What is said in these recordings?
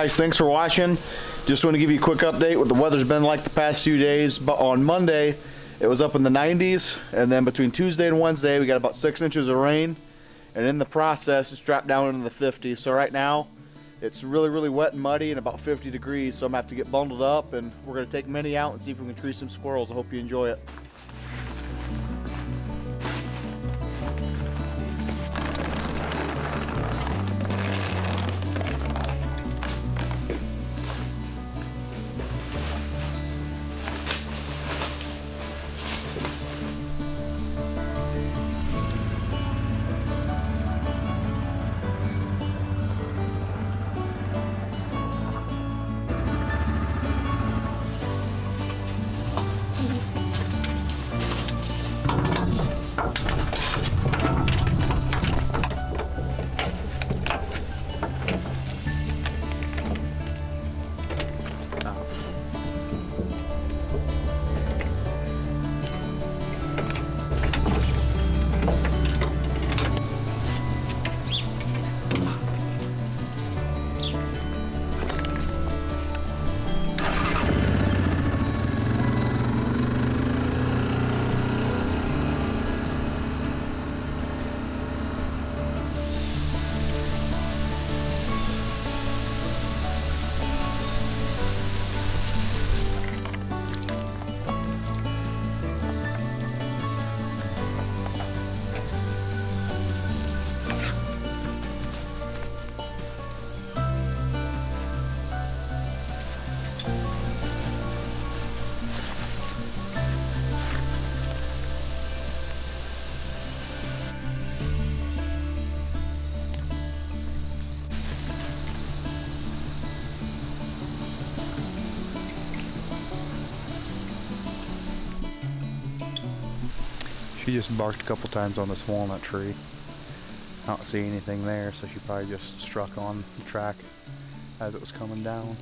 guys, thanks for watching. Just want to give you a quick update what the weather's been like the past few days. But on Monday, it was up in the 90s, and then between Tuesday and Wednesday, we got about six inches of rain. And in the process, it's dropped down into the 50s. So right now, it's really, really wet and muddy and about 50 degrees. So I'm gonna have to get bundled up, and we're gonna take Minnie out and see if we can tree some squirrels. I hope you enjoy it. She just barked a couple times on this walnut tree. I don't see anything there, so she probably just struck on the track as it was coming down.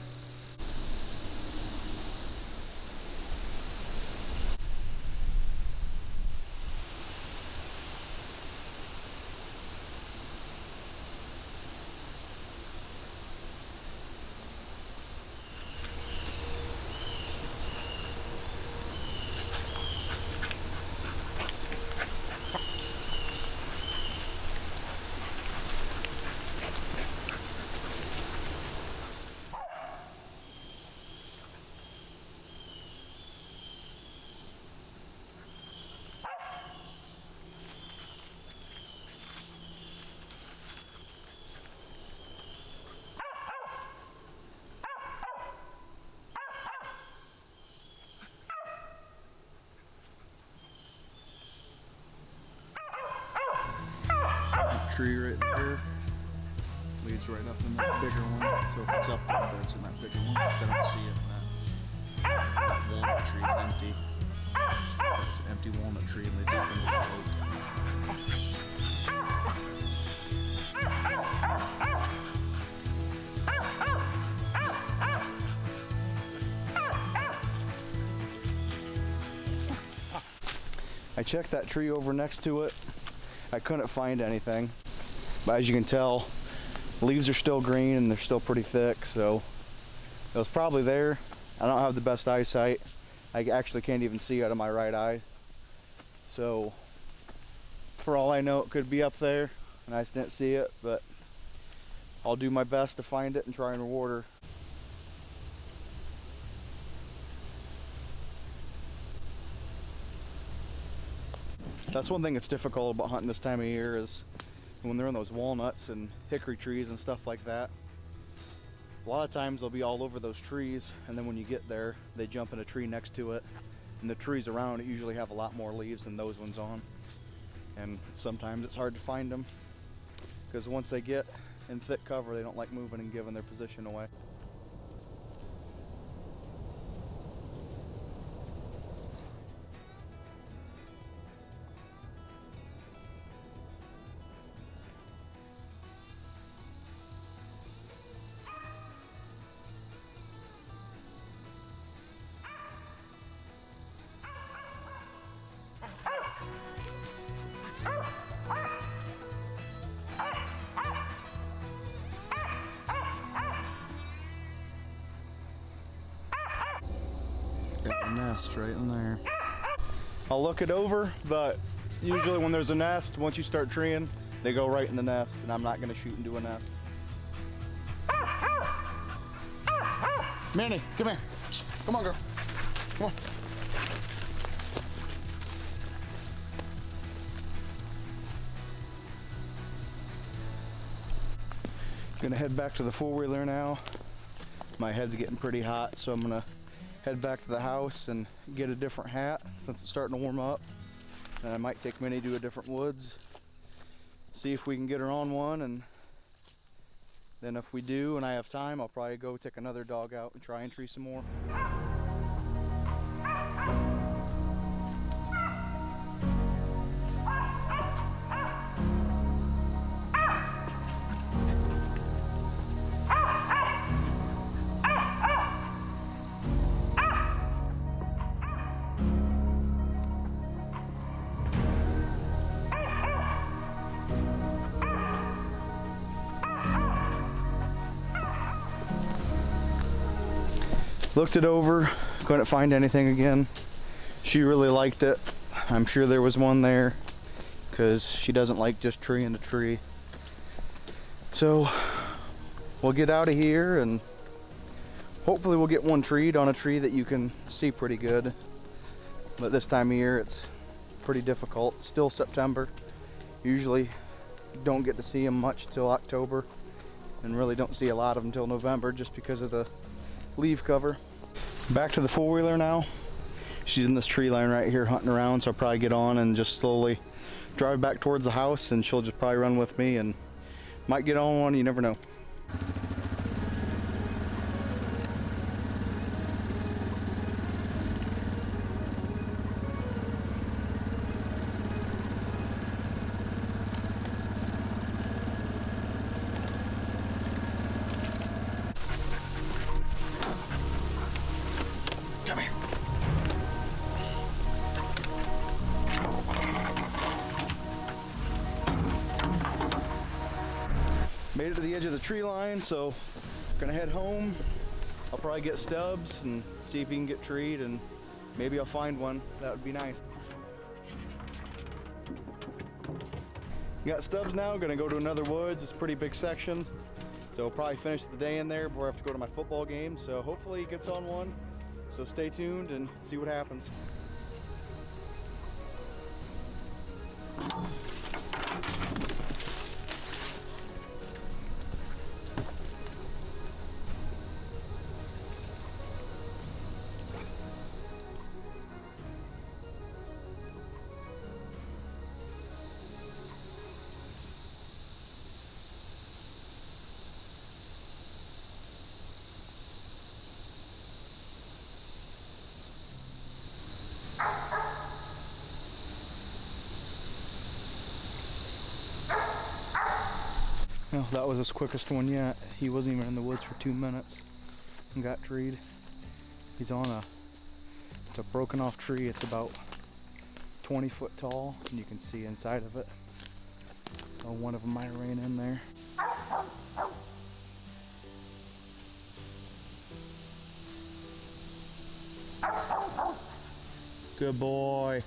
Tree right there leads right up in that bigger one. So if it's up there, it's in that bigger one because I don't see it. That, that walnut tree is empty. It's an empty walnut tree and they jump into the oak. I checked that tree over next to it. I couldn't find anything. But as you can tell, leaves are still green and they're still pretty thick, so it was probably there. I don't have the best eyesight. I actually can't even see out of my right eye. So for all I know, it could be up there and I just didn't see it, but I'll do my best to find it and try and reward her. That's one thing that's difficult about hunting this time of year is when they're in those walnuts and hickory trees and stuff like that. A lot of times they'll be all over those trees and then when you get there, they jump in a tree next to it and the trees around it usually have a lot more leaves than those ones on. And sometimes it's hard to find them because once they get in thick cover, they don't like moving and giving their position away. Nest right in there. I'll look it over, but usually when there's a nest, once you start treeing, they go right in the nest, and I'm not gonna shoot into a nest. Manny, come here. Come on, girl. Come on. Gonna head back to the four-wheeler now. My head's getting pretty hot, so I'm gonna head back to the house and get a different hat since it's starting to warm up. And I might take Minnie to a different woods, see if we can get her on one, and then if we do and I have time, I'll probably go take another dog out and try and tree some more. Looked it over, couldn't find anything again. She really liked it. I'm sure there was one there because she doesn't like just tree into tree. So we'll get out of here and hopefully we'll get one treed on a tree that you can see pretty good. But this time of year it's pretty difficult. Still September. Usually don't get to see them much till October and really don't see a lot of them until November just because of the leaf cover. Back to the four-wheeler now. She's in this tree line right here hunting around, so I'll probably get on and just slowly drive back towards the house and she'll just probably run with me and might get on one, you never know. Made it to the edge of the tree line, so gonna head home. I'll probably get Stubbs and see if he can get treed and maybe I'll find one. That would be nice. Got Stubbs now, gonna go to another woods. It's a pretty big section. So I'll probably finish the day in there before I have to go to my football game. So hopefully he gets on one. So stay tuned and see what happens. That was his quickest one yet. He wasn't even in the woods for two minutes and got treed. He's on a, it's a broken off tree. It's about 20 foot tall and you can see inside of it. Oh, one of them might ran in there. Good boy.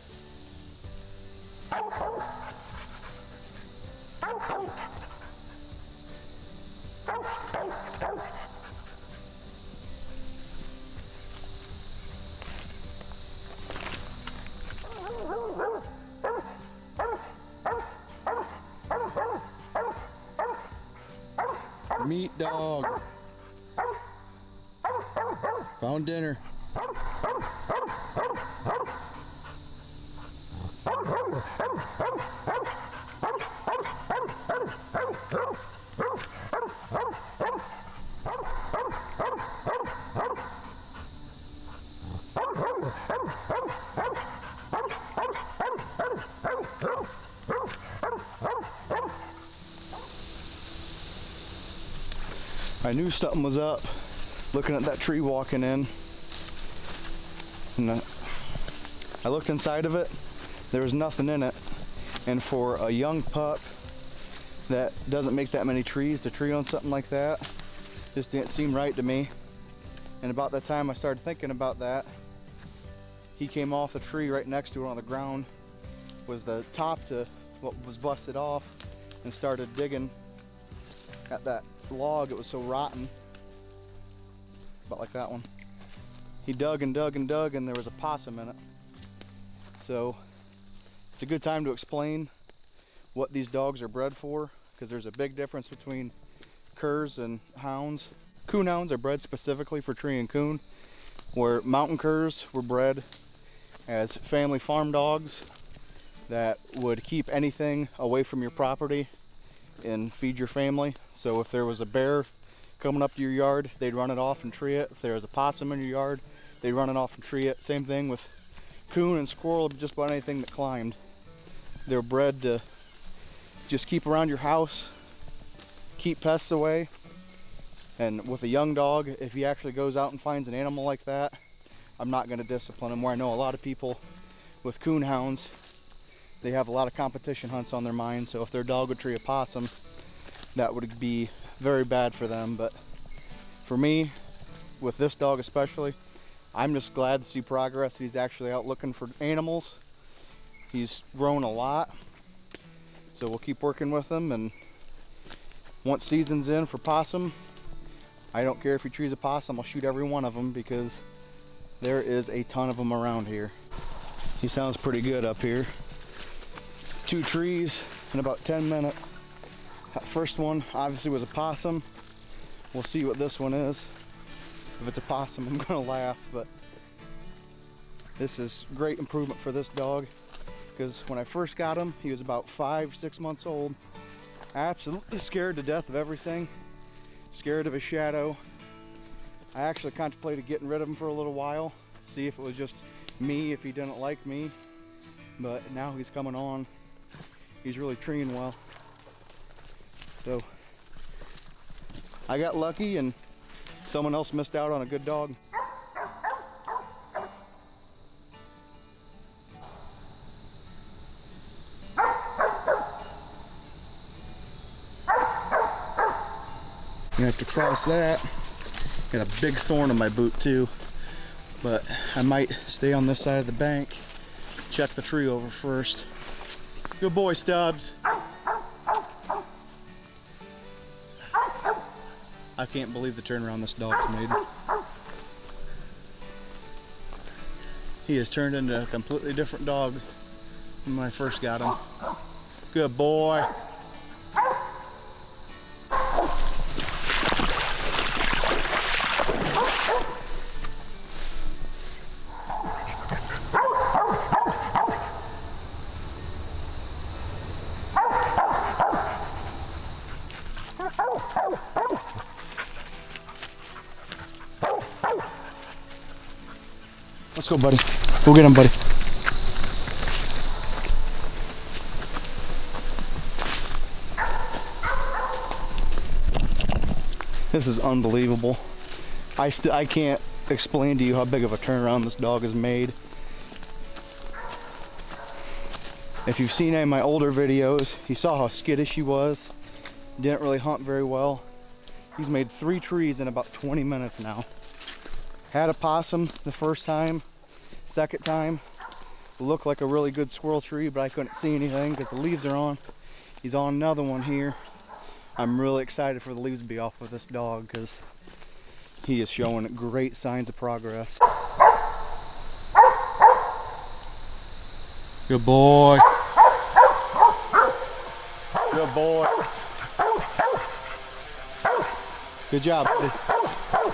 Meat dog. Found dinner. I knew something was up looking at that tree walking in. And I- looked inside of it, there was nothing in it. And for a young pup that doesn't make that many trees to tree on something like that, just didn't seem right to me. And about that time I started thinking about that, he came off the tree right next to it on the ground, was the top to what was busted off, and started digging at that log. It was so rotten, about like that one. He dug and dug and dug, and there was a possum in it. So it's a good time to explain what these dogs are bred for, because there's a big difference between curs and hounds. Coon hounds are bred specifically for tree and coon, where mountain curs were bred as family farm dogs that would keep anything away from your property and feed your family. So if there was a bear coming up to your yard, they'd run it off and tree it. If there was a possum in your yard, they'd run it off and tree it. Same thing with coon and squirrel, just about anything that climbed. They're bred to just keep around your house, keep pests away. And with a young dog, if he actually goes out and finds an animal like that, I'm not going to discipline him. Where I know a lot of people with coon hounds, they have a lot of competition hunts on their mind. So if their dog would tree a possum, that would be very bad for them. But for me, with this dog especially, I'm just glad to see progress. He's actually out looking for animals. He's grown a lot. So we'll keep working with him and once season's in for possum, I don't care if he trees a possum, I'll shoot every one of them because there is a ton of them around here. He sounds pretty good up here. Two trees in about 10 minutes. That first one obviously was a possum. We'll see what this one is. If it's a possum, I'm gonna laugh, but this is great improvement for this dog because when I first got him, he was about five, six months old. Absolutely scared to death of everything. Scared of a shadow. I actually contemplated getting rid of him for a little while, see if it was just me, if he didn't like me. But now he's coming on. He's really treeing well. So I got lucky and someone else missed out on a good dog. You have to cross that. Got a big thorn in my boot too. But I might stay on this side of the bank, check the tree over first. Good boy, Stubbs. I can't believe the turnaround this dog's made. He has turned into a completely different dog than when I first got him. Good boy. Go, buddy. Go get him, buddy. This is unbelievable. I st I can't explain to you how big of a turnaround this dog has made. If you've seen any of my older videos, you saw how skittish he was. Didn't really hunt very well. He's made three trees in about 20 minutes now. Had a possum the first time, second time. Looked like a really good squirrel tree, but I couldn't see anything because the leaves are on. He's on another one here. I'm really excited for the leaves to be off with this dog because he is showing great signs of progress. Good boy. Good boy. Good job, buddy.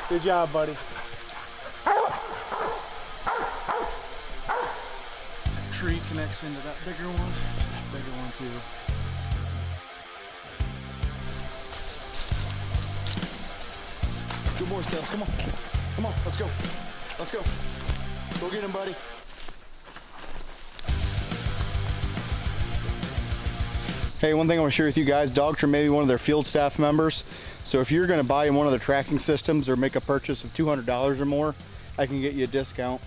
Good job, buddy. Tree connects into that bigger one, that bigger one too. Good boy, Stubbs. Come on. Come on. Let's go. Let's go. Go get him, buddy. Hey, one thing I want to share with you guys, Dogtra may be one of their field staff members. So if you're going to buy one of the tracking systems or make a purchase of $200 or more, I can get you a discount.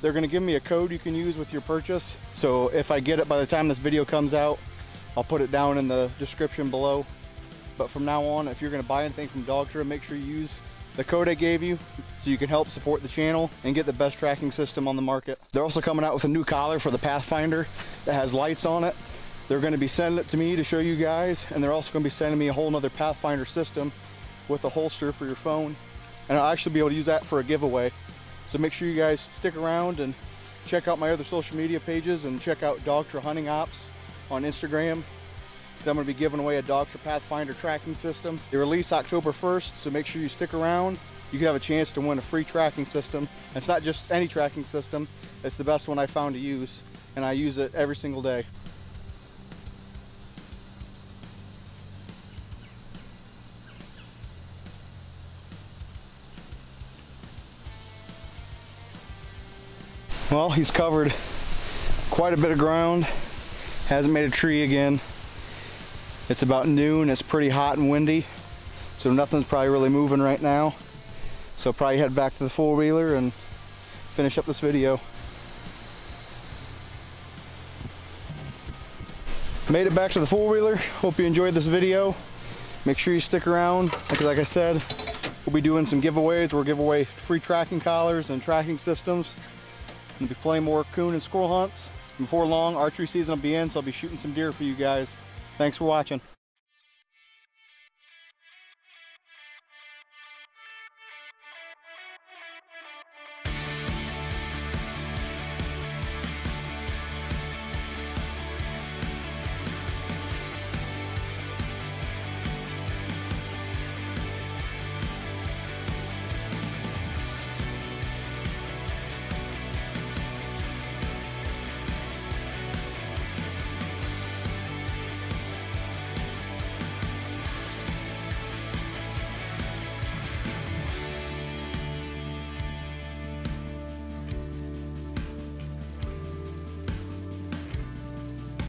They're to give me a code you can use with your purchase. So if I get it by the time this video comes out, I'll put it down in the description below. But from now on, if you're to buy anything from Dogtra, make sure you use the code I gave you so you can help support the channel and get the best tracking system on the market. They're also coming out with a new collar for the Pathfinder that has lights on it. They're to be sending it to me to show you guys and they're also to be sending me a whole nother Pathfinder system with a holster for your phone and I'll actually be able to use that for a giveaway. So make sure you guys stick around and check out my other social media pages and check out Dogtra Hunting Ops on Instagram. I'm going to be giving away a Dogtra Pathfinder tracking system. They release October 1st, so make sure you stick around. You have a chance to win a free tracking system. It's not just any tracking system, it's the best one I found to use, and I use it every single day. Well, he's covered quite a bit of ground. Hasn't made a tree again. It's about noon, it's pretty hot and windy, so nothing's probably really moving right now. So probably head back to the four-wheeler and finish up this video. Made it back to the four-wheeler. Hope you enjoyed this video. Make sure you stick around, because like I said, we'll be doing some giveaways. We'll give away free tracking collars and tracking systems. We'll be playing more coon and squirrel hunts. Before long, archery season will be in, so I'll be shooting some deer for you guys. Thanks for watching.